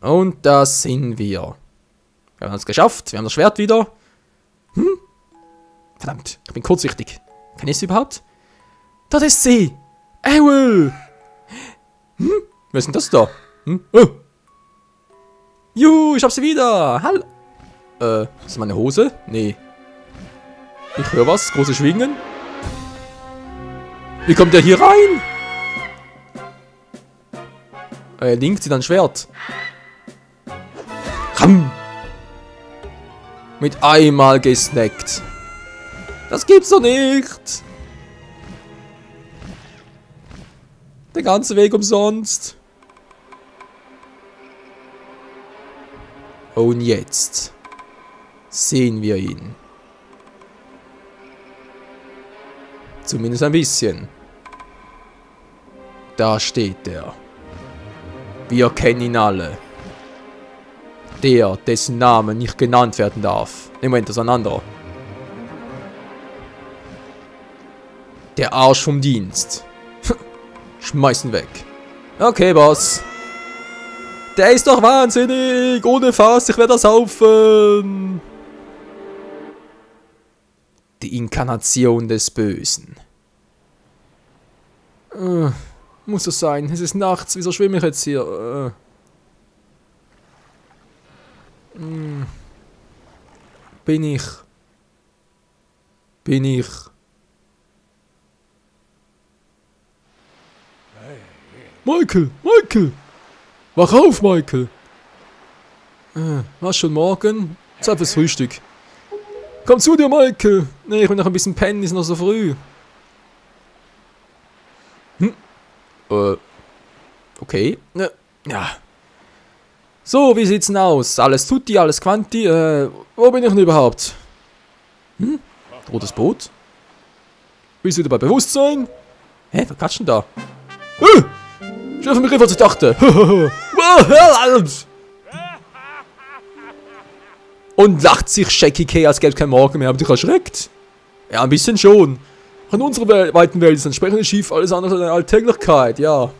Und da sind wir. Wir haben es geschafft. Wir haben das Schwert wieder. Hm? Verdammt, ich bin kurzsichtig. Kann ich sie überhaupt? Dort ist sie! Aue! Hm? Wer ist denn das da? Hm? Oh. Juhu, ich hab sie wieder! Hallo! Äh, ist das meine Hose? Nee. Ich höre was, große Schwingen. Wie kommt der hier rein? Äh, Link zieht ein Schwert. Ram! Mit einmal gesnackt. Das gibt's doch nicht! Der ganze Weg umsonst. Und jetzt sehen wir ihn. Zumindest ein bisschen. Da steht er. Wir kennen ihn alle. Der, dessen Name nicht genannt werden darf. Im Moment, das ist ein anderer. Der Arsch vom Dienst. Schmeißen weg. Okay, Boss. Der ist doch wahnsinnig. Ohne Fass, ich werde das saufen. Die Inkarnation des Bösen. Äh, muss es sein. Es ist nachts. Wieso schwimme ich jetzt hier? Äh. Bin ich? Bin ich? Michael, Michael! Wach auf, Michael! Äh, was schon morgen? Zeit fürs Frühstück. Komm zu dir, Michael! Nee, ich will noch ein bisschen pennen, ist noch so früh. Hm? Äh. Okay. Ja. So, wie sieht's denn aus? Alles tutti, alles quanti. Äh, wo bin ich denn überhaupt? Hm? Rotes Boot? Bist du wieder bei Bewusstsein? Hä, was quatscht denn da? Äh! Ich habe Begriff, was ich dachte. Und lacht sich Shaky K, als gäbe es kein Morgen mehr. Habt ihr erschreckt? Ja, ein bisschen schon. In unserer Wel weiten Welt ist entsprechend schief alles andere als eine Alltäglichkeit, ja.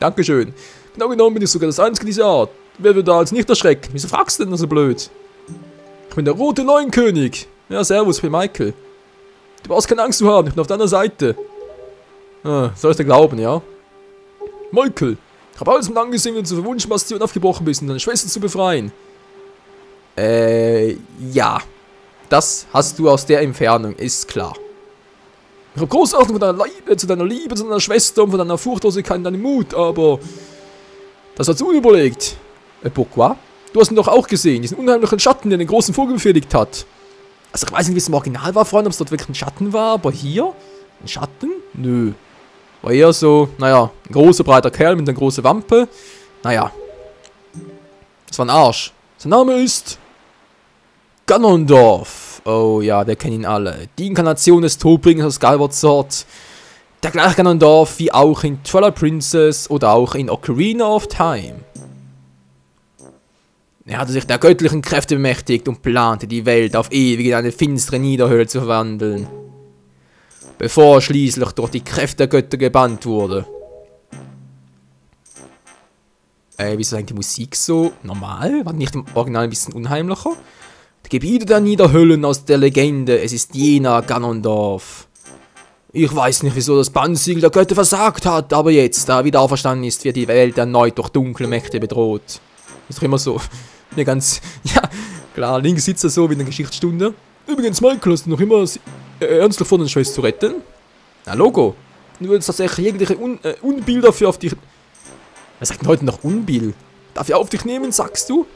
Dankeschön. Genau genommen bin ich sogar das Einzige dieser Art. Wer wird da als nicht erschrecken? Wieso fragst du denn so blöd? Ich bin der rote Leuenkönig. Ja, servus, ich bin Michael. Du brauchst keine Angst zu haben, ich bin auf deiner Seite. Ah, soll ich dir glauben, ja? Michael, ich habe alles mit angesehen, wie du zur Verwunschbastion aufgebrochen bist, um deine Schwester zu befreien. Äh, ja. Das hast du aus der Entfernung, ist klar. Ich habe große Achtung von deiner Liebe, zu deiner Liebe, zu deiner Schwester und von deiner Furchtlosigkeit und deinem Mut, aber... Das hat's unüberlegt. Äh, pourquoi? Du hast ihn doch auch gesehen, diesen unheimlichen Schatten, der den großen Vogel befehligt hat. Also ich weiß nicht, wie es im Original war, Freunde, ob es dort wirklich ein Schatten war, aber hier? Ein Schatten? Nö. War eher so, naja, ein großer, breiter Kerl mit einer großen Wampe. Naja. Das war ein Arsch. Sein Name ist... Ganondorf. Oh ja, wir kennen ihn alle. Die Inkarnation des Todbringers aus Skyward Sword. Der gleiche Ganondorf wie auch in Twilight Princess oder auch in Ocarina of Time. Er hatte sich der göttlichen Kräfte bemächtigt und plante, die Welt auf ewig in eine finstere Niederhöhle zu verwandeln bevor er schließlich durch die Kräfte der Götter gebannt wurde. Äh, wieso eigentlich die Musik so normal? War nicht im Original ein bisschen unheimlicher? Die Gebiete der Niederhöllen aus der Legende, es ist jener Ganondorf. Ich weiß nicht, wieso das Bannsiegel der Götter versagt hat, aber jetzt, da er wieder auferstanden ist, wird die Welt erneut durch dunkle Mächte bedroht. Ist doch immer so. Mir ganz, ja, klar, links sitzt er so wie in der Geschichtsstunde. Übrigens, Michael, hast du noch immer äh, ernst davon, eine Schwester zu retten? Na, Logo. Du würdest tatsächlich irgendwelche Un äh, Unbill dafür auf dich... Was sagt denn heute noch Unbill? Darf ich auf dich nehmen, sagst du?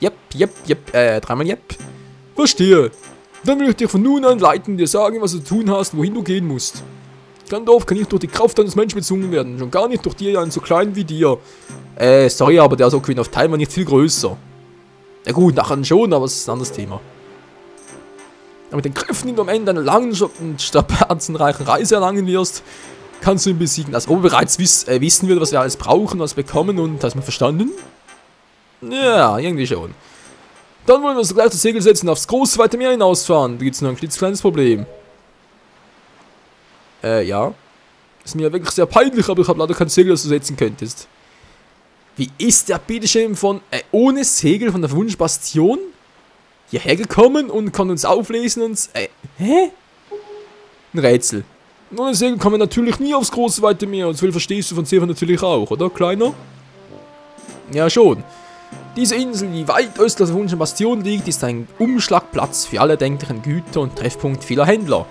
Jep, jep, jep, äh, dreimal jep. Verstehe. Dann will ich dich von nun an leiten, dir sagen, was du tun hast, wohin du gehen musst. Gandalf kann nicht durch die Kraft eines Menschen bezwungen werden, schon gar nicht durch die einen so klein wie dir. Äh, sorry, aber der so Queen of Time war nicht viel größer. Ja gut, nachher schon, aber es ist ein anderes Thema mit den Kräften, die du am Ende einer langen und strapazenreichen Reise erlangen wirst, kannst du ihn besiegen. Also ob wir bereits wiss, äh, wissen wir, was wir alles brauchen, was bekommen und hast du verstanden? Ja, irgendwie schon. Dann wollen wir uns gleich das Segel setzen und aufs große weite Meer hinausfahren. Da gibt es nur ein klitzekleines Problem. Äh, ja. Ist mir wirklich sehr peinlich, aber ich habe leider kein Segel, das du setzen könntest. Wie ist der bitteschön von äh, ohne Segel von der Wunschbastion hierher gekommen und kann uns auflesen und... Äh, hä? Ein Rätsel. Ohne Segel kommen wir natürlich nie aufs große weite Meer. Und so viel verstehst du von Sefer natürlich auch, oder, Kleiner? Ja, schon. Diese Insel, die weit östlich der Wunschen Bastion liegt, ist ein Umschlagplatz für alle denklichen Güter und Treffpunkt vieler Händler.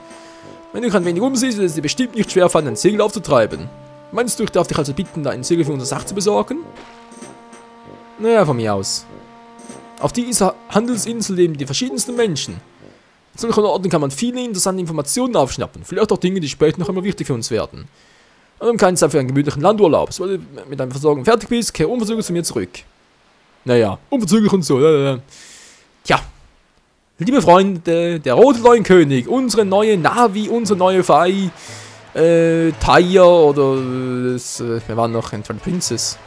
Wenn du ein wenig umsiehst, wird es dir bestimmt nicht schwer fallen, ein Segel aufzutreiben. Meinst du, ich darf dich also bitten, ein Segel für unsere Sache zu besorgen? Naja, von mir aus. Auf dieser Handelsinsel leben die verschiedensten Menschen. In solchen Orten kann man viele interessante Informationen aufschnappen, vielleicht auch Dinge, die später noch immer wichtig für uns werden. Und um keine Zeit für einen gemütlichen Landurlaub. Sobald du mit deinem Versorgung fertig bist, kehr unverzüglich zu mir zurück. Naja, unverzüglich und so. Tja, liebe Freunde, der rote Leuenkönig, unsere neue Navi, unsere neue Fei, äh, Taya oder das, äh, wir waren noch in Twin Princess.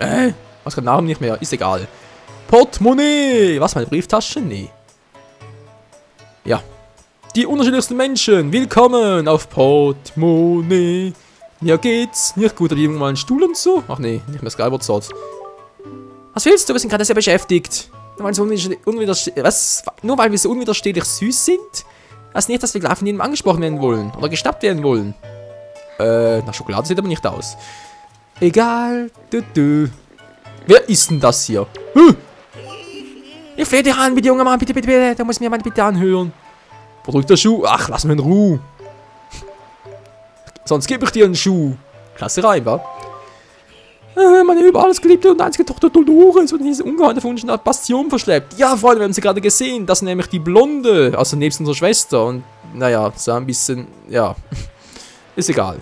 Äh, was gerade Namen nicht mehr, ist egal. Portemonnaie! Was, meine Brieftasche? Nee. Ja. Die unterschiedlichsten Menschen, willkommen auf Portemonnaie. Ja geht's, nicht gut, aber irgendwann einen Stuhl und so? Ach nee, nicht mehr Skyward Sword. Was willst du? Wir sind gerade sehr beschäftigt. Nur weil, so was? Nur weil wir so unwiderstehlich süß sind? Heißt nicht, dass wir gleich von ihnen angesprochen werden wollen. Oder gestappt werden wollen. Äh, nach Schokolade sieht aber nicht aus. Egal. Du, du. Wer ist denn das hier? Huh. Ich flehe dich an, bitte, junger Mann, bitte, bitte, bitte. Da muss mir mal bitte anhören. Verdrückt der Schuh. Ach, lass mich in Ruhe. Sonst gebe ich dir einen Schuh. Klasse Reim, wa? Äh, meine über alles geliebte und einzige Tochter Dolores in diese ungeheure verwunschene Bastion verschleppt. Ja, Freunde, wir haben sie gerade gesehen. Das ist nämlich die Blonde, also nebst unserer Schwester. Und, naja, so ein bisschen, ja, ist egal.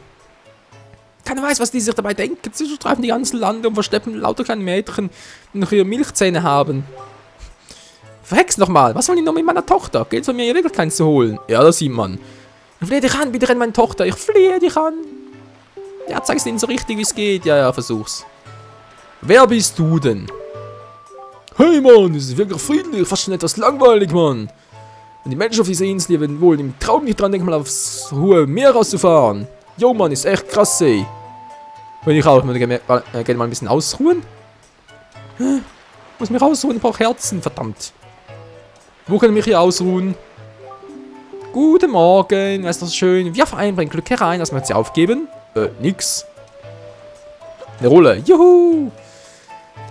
Keiner weiß, was die sich dabei denken. Sie streifen die ganzen Lande und versteppen lauter kleine Mädchen, die noch ihre Milchzähne haben. Verhex nochmal, was wollen die noch mit meiner Tochter? Geht von mir ihr keins zu holen? Ja, das sieht man. Ich flehe dich an, bitte renn meine Tochter. Ich flehe dich an. Ja, zeig's ihnen so richtig, wie es geht. Ja, ja, versuch's. Wer bist du denn? Hey, Mann, es ist wirklich friedlich, fast schon etwas langweilig, Mann. Und die Menschen auf dieser Insel werden wohl im Traum nicht dran denken, mal aufs hohe Meer rauszufahren. Jo, Mann, ist echt krass, ey. Wenn ich auch, ich gerne äh, mal ein bisschen ausruhen. Muss mich ausruhen, ein paar Herzen, verdammt. Wo kann ich mich hier ausruhen? Guten Morgen, ist das schön. Wir vereinbaren Glück herein, dass wir sie aufgeben. Äh, nix. Eine Rolle. Juhu!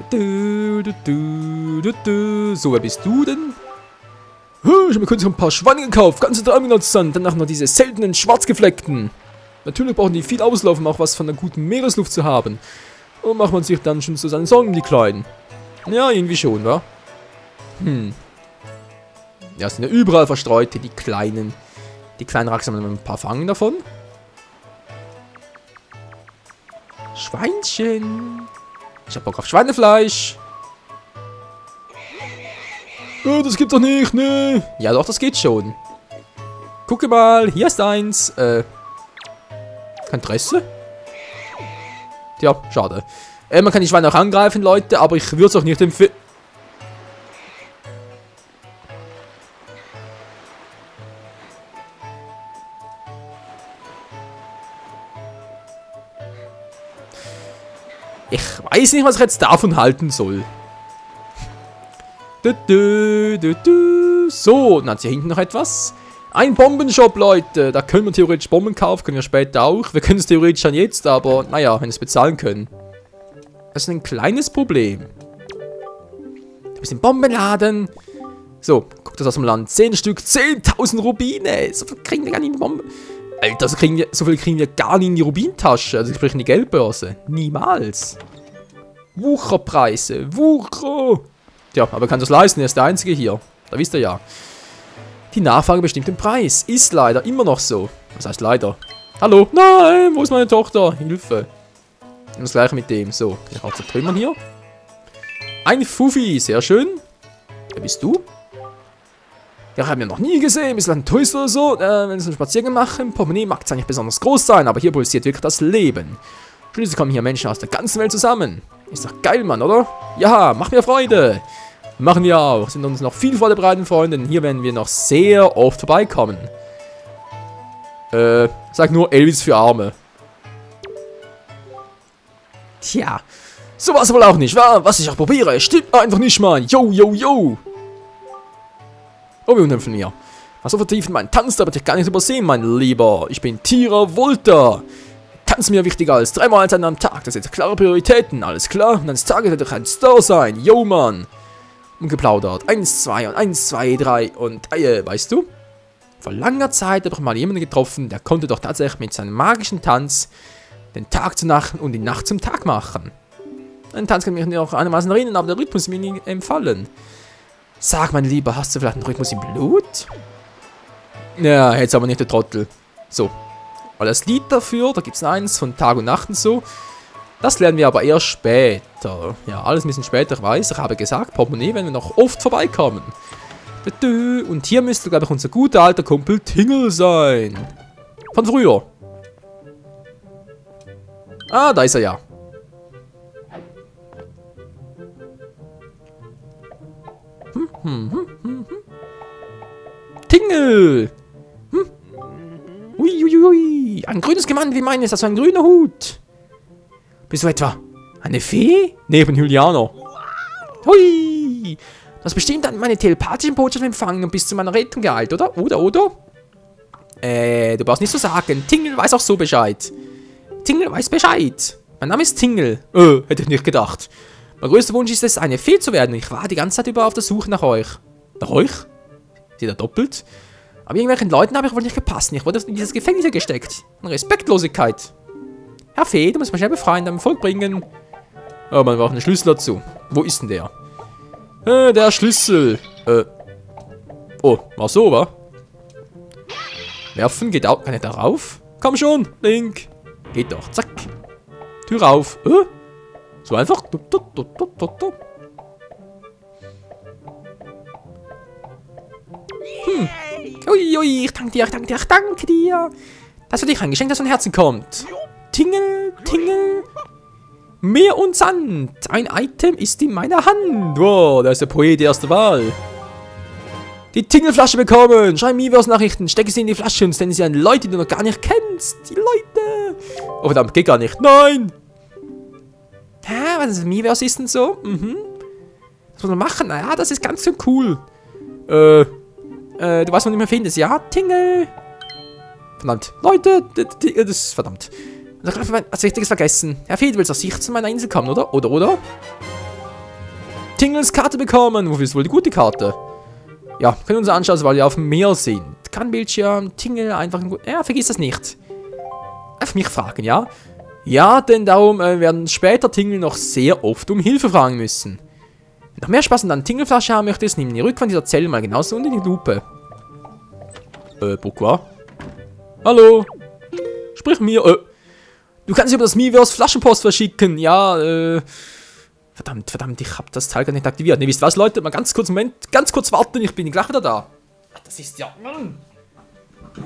Du, du, du, du, so, wer bist du denn? Ich habe mir kürzlich ein paar Schweine gekauft. Ganze drei Minuten. Danach noch diese seltenen schwarzgefleckten. Natürlich brauchen die viel Auslauf, um auch was von der guten Meeresluft zu haben. Und macht man sich dann schon so seine Sorgen die Kleinen. Ja, irgendwie schon, wa? Hm. Ja, sind ja überall verstreut, die kleinen. Die kleinen Rachs haben ein paar Fangen davon. Schweinchen. Ich hab Bock auf Schweinefleisch. Oh, das gibt doch nicht, ne? Ja doch, das geht schon. Gucke mal, hier ist eins. Äh, kein Interesse? Tja, schade. Äh, man kann die Schweine auch angreifen, Leute, aber ich würde es auch nicht empfehlen. Ich weiß nicht, was ich jetzt davon halten soll. Du, du, du. So, dann hat sie hinten noch etwas. Ein Bombenshop, Leute. Da können wir theoretisch Bomben kaufen, können wir später auch. Wir können es theoretisch schon jetzt, aber naja, wenn wir es bezahlen können. Das ist ein kleines Problem. Ein bisschen Bombenladen. So, guckt das aus dem Land. 10 Stück, 10.000 Rubine. So viel kriegen wir gar nicht in die Bombe. Alter, so, wir, so viel kriegen wir gar nicht in die Rubintasche. Also sprich in die Geldbörse. Niemals. Wucherpreise. Wucher. Tja, aber kann das leisten. Er ist der Einzige hier. Da wisst ihr ja. Die Nachfrage bestimmt den Preis. Ist leider immer noch so. Was heißt leider? Hallo? Nein, wo ist meine Tochter? Hilfe. Und das gleiche mit dem. So, ich auch zertrümmern hier. Ein Fuffi, sehr schön. Wer bist du? Ja, haben wir noch nie gesehen. Bisschen ein Tourist oder so. Äh, wenn sie einen Spaziergang machen. Portemonnaie mag zwar nicht besonders groß sein, aber hier pulsiert wirklich das Leben. Schließlich kommen hier Menschen aus der ganzen Welt zusammen. Ist doch geil, Mann, oder? Ja, macht mir Freude. Machen wir auch. Sind uns noch viel Freude bereiten, Freunde. Hier werden wir noch sehr oft vorbeikommen. Äh, sag nur Elvis für Arme. Tja, sowas wohl auch nicht, wa? Was ich auch probiere, stimmt einfach nicht, Mann. Yo, yo, yo. Oh, wie unten von mir. Was so vertieft in meinen Tanz, da wird ich gar nicht übersehen, mein Lieber. Ich bin Tira Volta. Tanz mir wichtiger als dreimal am Tag. Das sind klare Prioritäten, alles klar? Und eines Tages wird ich ein Star sein. Yo, Mann. Und geplaudert. Eins, zwei und eins, zwei, drei und äh, weißt du? Vor langer Zeit habe ich mal jemanden getroffen, der konnte doch tatsächlich mit seinem magischen Tanz den Tag zu Nacht und die Nacht zum Tag machen. Ein Tanz kann mich noch einigermaßen erinnern, aber der Rhythmus ist mir nie empfallen. Sag, mein Lieber, hast du vielleicht einen Rhythmus im Blut? Ja, jetzt aber nicht der Trottel. So. Weil das Lied dafür, da gibt es eins von Tag und Nacht und so. Das lernen wir aber erst später. Ja, alles ein bisschen später, ich weiß. Ich habe gesagt, Portemonnaie, wenn wir noch oft vorbeikommen. Und hier müsste, glaube ich, unser guter alter Kumpel Tingle sein. Von früher. Ah, da ist er ja. Tingle! Hm? Uiuiui, ein grünes Gewand wie meines, also ein grüner Hut. Bist du etwa eine Fee? Neben Julianer. Hui! Du hast bestimmt dann meine telepathischen Botschaft empfangen und bist zu meiner Rettung geeilt, oder? Oder, oder? Äh, du brauchst nicht so sagen. Tingle weiß auch so Bescheid. Tingle weiß Bescheid. Mein Name ist Tingle. Äh, hätte ich nicht gedacht. Mein größter Wunsch ist es, eine Fee zu werden. Ich war die ganze Zeit über auf der Suche nach euch. Nach euch? Sie da doppelt? Aber irgendwelchen Leuten habe ich wohl nicht gepasst. Ich wurde in dieses Gefängnis gesteckt. Respektlosigkeit. Herr Fee, du musst mich schnell befreien, dann Volk bringen. Oh, man braucht einen Schlüssel dazu. Wo ist denn der? Äh, der Schlüssel. Äh. Oh, war so, wa? Werfen, geht auch. Kann ich da rauf? Komm schon, Link. Geht doch, zack. Tür auf. Äh? So einfach. Hm. Uiui, ui, ich danke dir, ich danke dir, ich danke dir. Das für dich ein Geschenk, das von Herzen kommt. Tingel, Tingel. Meer und Sand. Ein Item ist in meiner Hand. Wow, da ist der Poet erste Wahl. Die Tingelflasche bekommen. Schreib Miiverse-Nachrichten. Stecke sie in die Flasche und sende sie an Leute, die du noch gar nicht kennst. Die Leute. Oh, verdammt, geht gar nicht. Nein. Hä, was ist Miiverse ist denn so? Mhm. Was muss man machen? Naja, das ist ganz so cool. Äh, äh, du weißt, wo du mehr findest. Ja, Tingle. Verdammt. Leute, das ist verdammt. Ich habe was Wichtiges vergessen. Herr Fee, du willst auf Sicht zu meiner Insel kommen, oder? Oder, oder? Tingles Karte bekommen. Wofür ist wohl die gute Karte? Ja, können wir uns anschauen, weil wir auf dem Meer sind. Kann Bildschirm, Tingle, einfach ein Ja, vergiss das nicht. Einfach mich fragen, ja? Ja, denn darum äh, werden später Tingle noch sehr oft um Hilfe fragen müssen. Wenn du noch mehr Spaß an deiner Tingle-Flasche haben möchtest, nimm die Rückwand dieser Zelle mal genauso unter die Lupe. Äh, pourquoi? Hallo? Sprich mir, äh. Du kannst über das Miiverse Flaschenpost verschicken. Ja, äh. Verdammt, verdammt, ich habe das Teil gar nicht aktiviert. Ne, wisst was, Leute? Mal ganz kurz, Moment, ganz kurz warten, ich bin gleich wieder da. Ach, das ist ja. Mann!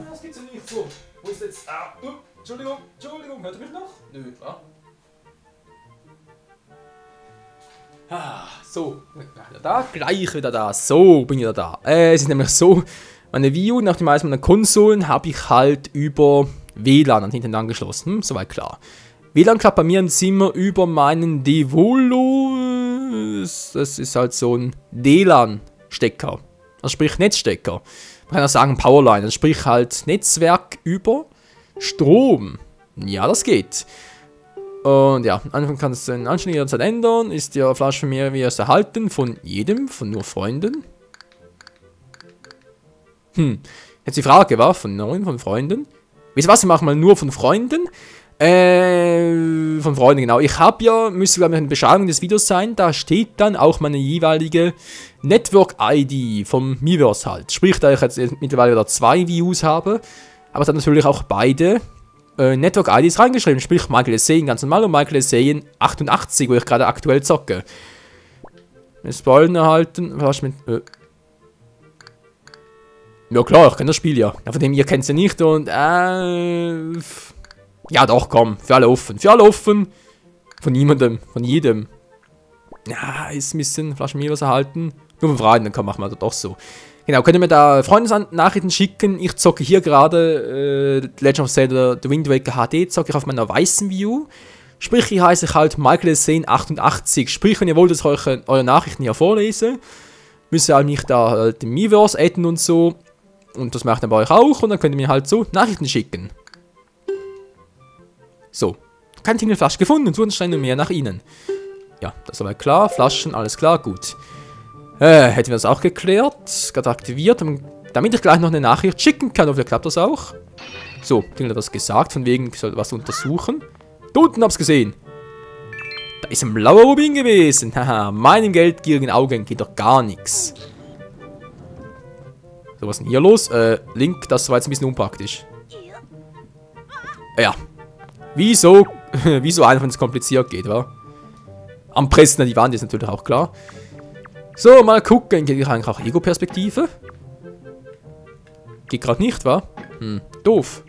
Das geht so nicht so. Wo ist jetzt. Ah, uh, Entschuldigung, Entschuldigung, hört ihr mich noch? Nö, ah. Ah, so, wieder da, gleich wieder da. So, bin ich wieder da. Äh, es ist nämlich so, meine U nach den meisten meiner Konsolen habe ich halt über WLAN an hinten angeschlossen. Hm, soweit klar. WLAN klappt bei mir im Zimmer über meinen Devolo. Das ist halt so ein DLAN-Stecker. Also sprich Netzstecker. Man kann auch sagen Powerline. Also sprich halt Netzwerk über Strom. Ja, das geht. Und ja, Anfang kann es den Anschluss jederzeit ändern. Ist die Flasche mir wie erst erhalten. Von jedem, von nur Freunden. Hm. Jetzt die Frage war, von neun, von Freunden. Wisst ihr was, wir machen mal nur von Freunden. Äh, von Freunden, genau. Ich habe ja, müsste glaube ich in der Beschreibung des Videos sein, da steht dann auch meine jeweilige Network-ID vom Miiverse halt. Sprich, da ich jetzt mittlerweile wieder zwei Views habe, aber dann natürlich auch beide äh, Network-IDs reingeschrieben. Sprich, Michael Essaying ganz normal und Michael Essaying 88, wo ich gerade aktuell zocke. Wir Spoilen erhalten. Was mit. Äh, ja klar, ich kenne das Spiel ja. Von dem ihr kennt es ja nicht und äh, Ja doch, komm, für alle offen. Für alle offen. Von niemandem, von jedem. Ja, ist ein bisschen Flaschen mir was erhalten. Nur von Freunden, dann kann machen wir das doch so. Genau, könnt ihr mir da Freundesnachrichten schicken. Ich zocke hier gerade äh, Legend of Zelda The Wind Waker HD, zocke ich auf meiner weißen View. Sprich, ich heiße halt Michael Sane 88. Sprich, wenn ihr wollt, dass ich euch äh, eure Nachrichten hier vorlese, müsst ihr halt mich da halt im Miiverse adden und so. Und das mache ich dann bei euch auch. Und dann könnt ihr mir halt so Nachrichten schicken. So. Keine Tingelflasche gefunden. Suchen schnell mehr nach ihnen. Ja, das soweit klar. Flaschen, alles klar, gut. Äh, hätten wir das auch geklärt. Gerade aktiviert. Damit ich gleich noch eine Nachricht schicken kann. Hoffentlich klappt das auch. So, Tingle hat das gesagt. Von wegen, ich soll was untersuchen. Da unten hab's gesehen. Da ist ein blauer Rubin gewesen. Haha, meinen geldgierigen Augen geht doch gar nichts. So, was ist denn hier los? Äh, Link, das war jetzt ein bisschen unpraktisch. Ja. Wieso, wieso einfach, wenn es kompliziert geht, wa? Am Pressen an die Wand ist natürlich auch klar. So, mal gucken. Geht eigentlich auch Ego-Perspektive? Geht gerade nicht, wa? Hm, doof.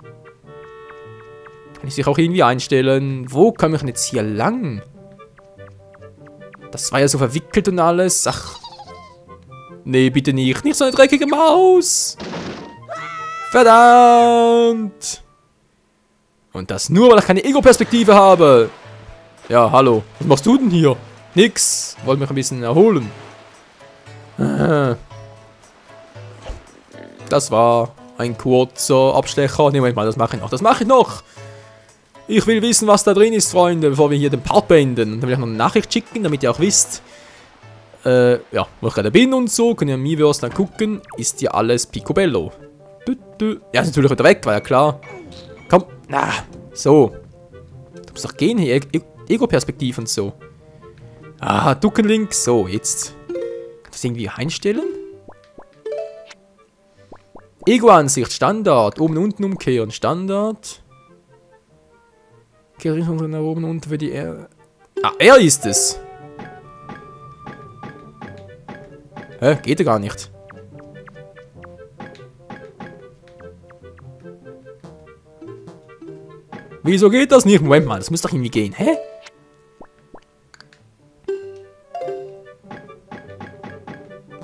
Kann ich sich auch irgendwie einstellen. Wo komme ich denn jetzt hier lang? Das war ja so verwickelt und alles. Ach. Nee, bitte nicht. Nicht so eine dreckige Maus. Verdammt. Und das nur, weil ich keine Ego-Perspektive habe. Ja, hallo. Was machst du denn hier? Nix. Wollte mich ein bisschen erholen. Das war ein kurzer Abstecher. Nee, Moment mal, das mache ich noch. Das mache ich noch. Ich will wissen, was da drin ist, Freunde, bevor wir hier den Part beenden. Dann will ich noch eine Nachricht schicken, damit ihr auch wisst, äh, ja, wo ich gerade bin und so. Ihr im Miiverse dann gucken. Ist hier alles picobello. Du, du. Ja, ist natürlich wieder weg, war ja klar. Komm, na, so. Du musst doch gehen hier, e Ego-Perspektiv und so. Ah, Duckenlink, so, jetzt. Kann das irgendwie einstellen? Ego-Ansicht, Standard. Oben und unten umkehren, Standard. Richtung nach oben unten für die er. Ah, er ist es. Hä? Geht er gar nicht. Wieso geht das nicht? Moment mal, das muss doch irgendwie gehen. Hä?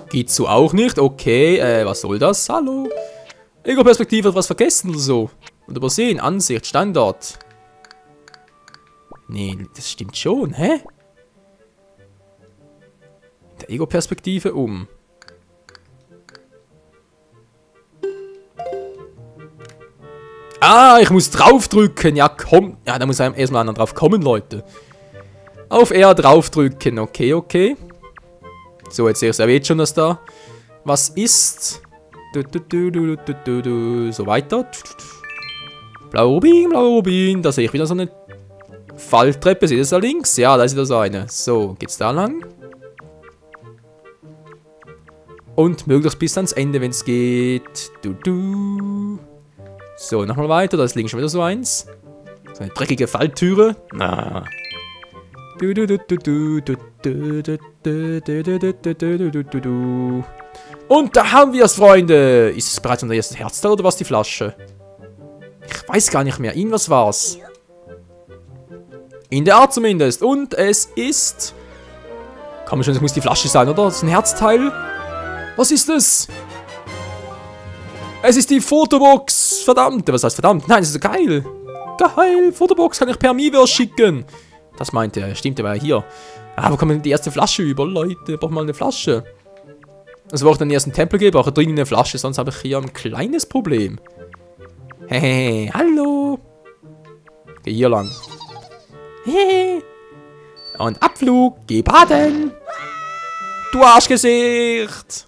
Geht so auch nicht? Okay, äh, was soll das? Hallo? Ego-Perspektive hat was vergessen oder so. Und übersehen. Ansicht, Standard. Nee, das stimmt schon, hä? Ego-Perspektive um. Ah, ich muss draufdrücken. Ja, komm. Ja, da muss erstmal einer drauf kommen, Leute. Auf R draufdrücken. Okay, okay. So, jetzt sehe ich schon, dass da was ist. Du, du, du, so weiter. Blauer Rubin, blauer Rubin. Da sehe ich wieder so eine Falltreppe, seht ihr da links? Ja, da ist wieder so eine. So, geht's da lang? Und möglichst bis ans Ende, wenn es geht. Du, du. So, nochmal weiter. Da ist links schon wieder so eins. So eine dreckige Falltüre. Na. Du, du, du, du, du, du, du, du, du, du, du, du, du, du. Und da haben wir es, Freunde. Ist es bereits unser erstes Herzteil oder was die Flasche? Ich weiß gar nicht mehr. Irgendwas war's. In der Art zumindest. Und es ist... Man schon, es muss die Flasche sein, oder? Das ist ein Herzteil. Was ist es? Es ist die Fotobox. Verdammt. Was heißt verdammt? Nein, das ist geil. Geil. Fotobox kann ich per Miiverse schicken. Das meinte er. Stimmt, er war ja hier. Ah, wo kommt denn die erste Flasche über? Leute, braucht mal eine Flasche. Also, wo ich dann erst einen Tempel gebe, brauche ich dringend eine Flasche. Sonst habe ich hier ein kleines Problem. Hehehe, hallo. Geh hier lang. Und Abflug, geh baden. Du Arschgesicht.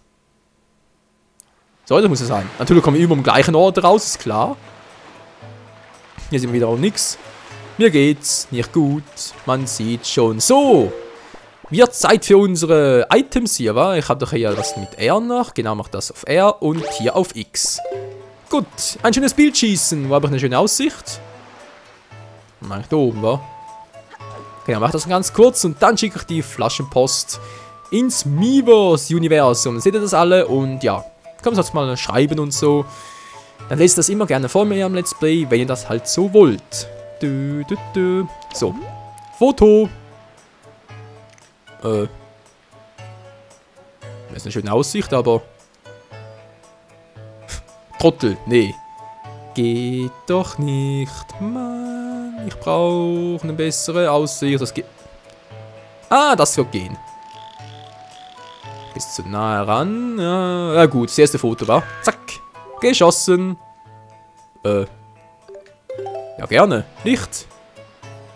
So, das muss es sein. Natürlich kommen wir immer am gleichen Ort raus, ist klar. Hier sind wir wieder auch nix. Mir geht's nicht gut. Man sieht schon. So. Wird Zeit für unsere Items hier, wa? Ich habe doch hier das mit R noch. Genau, mach das auf R und hier auf X. Gut, ein schönes Bild schießen. Wo habe ich eine schöne Aussicht? Mach ich da oben, wa? Genau, mach das ganz kurz und dann schicke ich die Flaschenpost ins Miiverse-Universum. Seht ihr das alle? Und ja, man es mal schreiben und so. Dann lest das immer gerne vor mir am Let's Play, wenn ihr das halt so wollt. Du, du, du. So, Foto. Äh. Das ist eine schöne Aussicht, aber... Trottel, nee. Geht doch nicht, Mann. Ich brauche eine bessere Aussicht. Das geht. Ah, das wird gehen. Ist zu nahe ran. Ja, ja gut, das erste Foto war. Zack. Geschossen. Äh. Ja, gerne. Licht.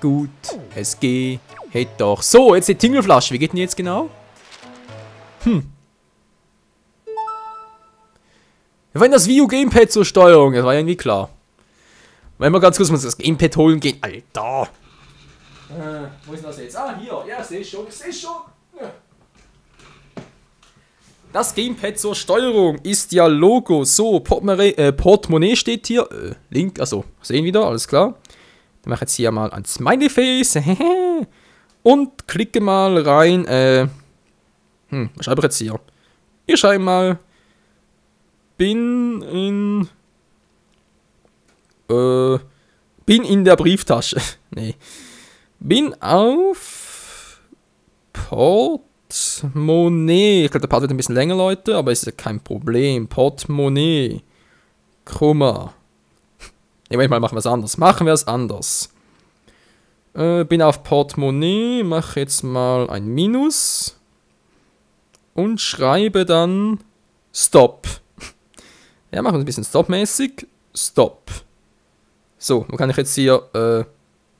Gut. Es geht. Hätte doch. So, jetzt die Tingelflasche. Wie geht denn jetzt genau? Hm. Wenn das Wii U Gamepad zur Steuerung, das war ja irgendwie klar. Wenn wir ganz kurz mal das Gamepad holen gehen. Alter. Äh, wo ist das jetzt? Ah, hier. Ja, sehe schon. Sehe schon. Das Gamepad zur Steuerung ist ja Logo. So, Portemonnaie, äh, Portemonnaie steht hier. Äh, Link, also sehen wieder, alles klar. Dann mache jetzt hier mal ein Smiley Face. Und klicke mal rein. Äh, hm, was schreibe ich jetzt hier? Ich schreibe mal. Bin in. Äh, bin in der Brieftasche. nee. Bin auf. Port. Portemonnaie. Ich glaube, der Part wird ein bisschen länger, Leute, aber ist ja kein Problem. Portemonnaie. Komma. Ne, manchmal machen wir es anders. Machen wir es anders. Äh, bin auf Portemonnaie, mache jetzt mal ein Minus und schreibe dann Stop. Ja, machen wir ein bisschen Stop-mäßig. Stop. So, wo kann ich jetzt hier äh,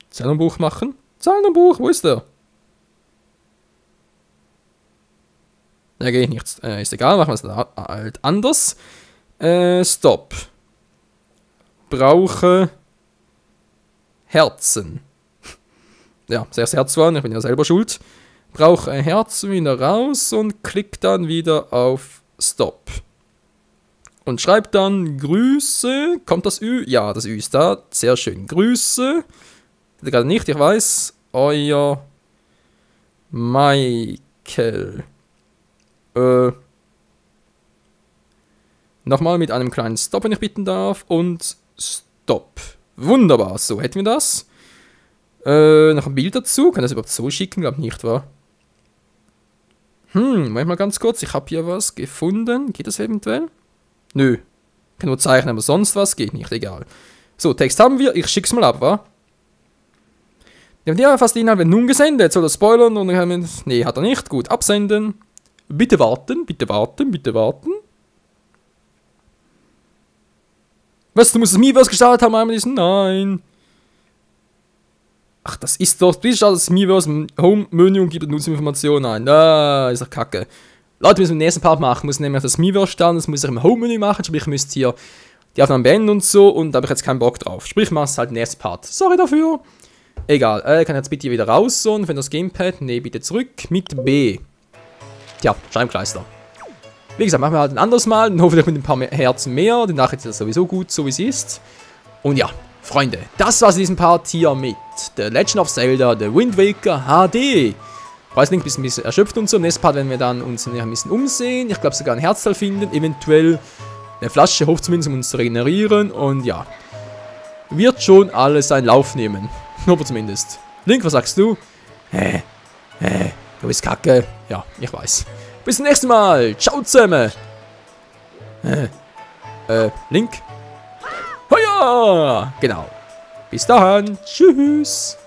Zahlenbuch machen? Zahlenbuch, wo ist der? Da geht nichts. Äh, ist egal, machen wir es halt anders. Äh, Stop. Brauche Herzen. Ja, sehr Herz waren, ich bin ja selber schuld. Brauche Herzen wieder raus und klick dann wieder auf Stop. Und schreibt dann Grüße. Kommt das Ü? Ja, das Ü ist da. Sehr schön. Grüße. Gerade nicht, ich weiß. Euer Michael. Äh, Nochmal mit einem kleinen Stop, wenn ich bitten darf. Und Stop. Wunderbar. So, hätten wir das. Äh, noch ein Bild dazu. Kann das überhaupt so schicken? Glaube nicht, wahr? Hm, manchmal ganz kurz. Ich habe hier was gefunden. Geht das eventuell? Nö. Ich kann nur zeichnen, aber sonst was geht nicht. Egal. So, Text haben wir. Ich schick's mal ab, wa? Ja, fast Inhalt wird nun gesendet. Soll das spoilern? Und. Nee, hat er nicht. Gut, absenden. Bitte warten, bitte warten, bitte warten. Was, du musst das Miiverse gestartet haben, einmal diesen? Nein. Ach, das ist doch, du startest das Miiverse im Home-Menü und gibt Nutzinformationen ein. Ah, ist doch kacke. Leute, müssen wir den nächsten Part machen. Muss nämlich das Miiverse starten, das muss ich im Home-Menü machen. Sprich, ich müsste hier die Aufnahmen beenden und so. Und da habe ich jetzt keinen Bock drauf. Sprich, mach es halt den nächsten Part. Sorry dafür. Egal, äh, kann jetzt bitte wieder raus und wenn das Gamepad, nee, bitte zurück mit B. Tja, Scheibenkleister. Wie gesagt, machen wir halt ein anderes Mal, dann hoffentlich mit ein paar mehr Herzen mehr. Die Nachricht ist sowieso gut, so wie sie ist. Und ja, Freunde, das war's in diesem Part hier mit The Legend of Zelda, The Wind Waker HD. Preislink ist ein bisschen erschöpft und so. Im nächsten Part werden wir dann uns ein bisschen umsehen. Ich glaube sogar ein Herzteil finden, eventuell eine Flasche hoch zumindest, um uns zu regenerieren. Und ja, wird schon alles seinen Lauf nehmen. Aber zumindest. Link, was sagst du? Hä? Hä? Du bist kacke. Ja, ich weiß. Bis zum nächsten Mal. Ciao zusammen. Äh, äh Link. Ja, genau. Bis dahin. Tschüss.